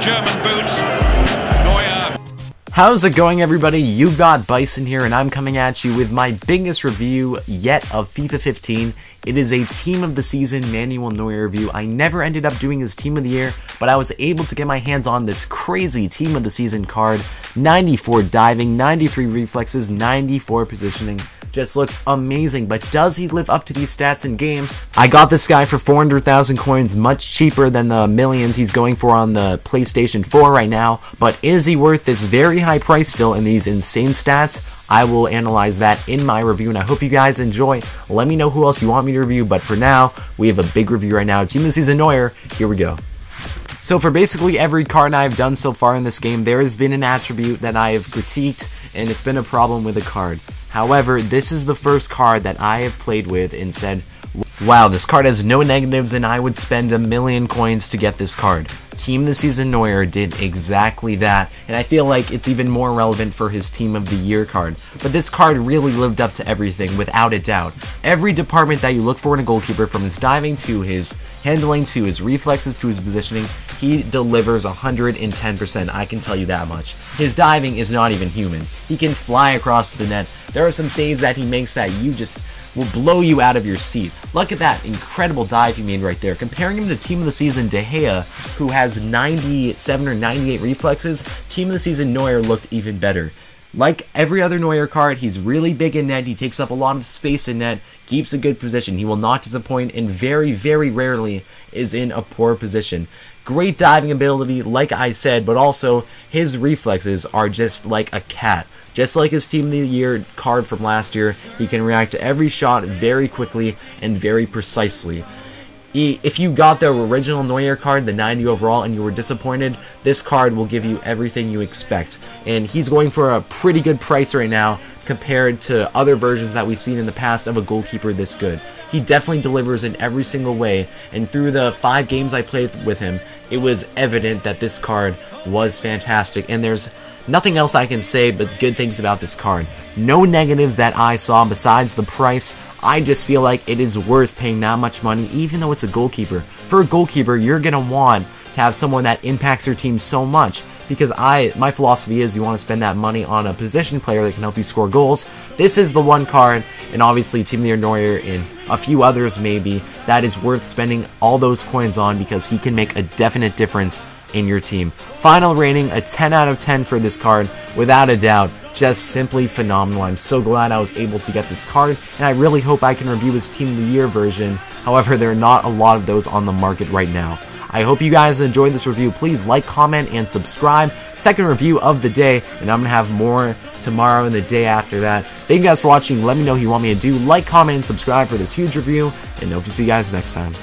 German boots. How's it going, everybody? You got Byson here, and I'm coming at you with my biggest review yet of FIFA 15. It is a Team of the Season Manuel Neuer review. I never ended up doing his Team of the Year, but I was able to get my hands on this crazy Team of the Season card. 94 diving, 93 reflexes, 94 positioning, just looks amazing, but does he live up to these stats in game? I got this guy for 400,000 coins, much cheaper than the millions he's going for on the PlayStation 4 right now, but is he worth this very high price still in these insane stats? I will analyze that in my review, and I hope you guys enjoy. Let me know who else you want me to review, but for now, we have a big review right now. The Season Neuer, here we go. So for basically every card I've done so far in this game, there has been an attribute that I have critiqued, and it's been a problem with a card. However, this is the first card that I have played with and said, wow, this card has no negatives and I would spend a million coins to get this card. Team the Season Neuer did exactly that, and I feel like it's even more relevant for his Team of the Year card. But this card really lived up to everything, without a doubt. Every department that you look for in a goalkeeper, from his diving to his handling to his reflexes to his positioning, he delivers 110%, I can tell you that much. His diving is not even human. He can fly across the net. There are some saves that he makes that you just will blow you out of your seat. Look at that incredible dive he made right there. Comparing him to Team of the Season De Gea, who has 97 or 98 reflexes, Team of the Season Neuer looked even better. Like every other Neuer card, he's really big in net, he takes up a lot of space in net, keeps a good position, he will not disappoint, and very, very rarely is in a poor position. Great diving ability, like I said, but also his reflexes are just like a cat. Just like his Team of the Year card from last year, he can react to every shot very quickly and very precisely if you got the original Neuer card, the 90 overall, and you were disappointed, this card will give you everything you expect. And he's going for a pretty good price right now compared to other versions that we've seen in the past of a goalkeeper this good. He definitely delivers in every single way, and through the five games I played with him, it was evident that this card was fantastic, and there's nothing else I can say but good things about this card. No negatives that I saw besides the price. I just feel like it is worth paying that much money, even though it's a goalkeeper. For a goalkeeper, you're to want to have someone that impacts your team so much because I my philosophy is you want to spend that money on a position player that can help you score goals. This is the one card, and obviously Team Lear Neuer and a few others maybe, that is worth spending all those coins on because he can make a definite difference in your team. Final rating, a 10 out of 10 for this card, without a doubt. Just simply phenomenal. I'm so glad I was able to get this card, and I really hope I can review his Team of the Year version. However, there are not a lot of those on the market right now. I hope you guys enjoyed this review. Please like, comment, and subscribe. Second review of the day, and I'm going to have more tomorrow and the day after that. Thank you guys for watching. Let me know what you want me to do. Like, comment, and subscribe for this huge review, and hope to see you guys next time.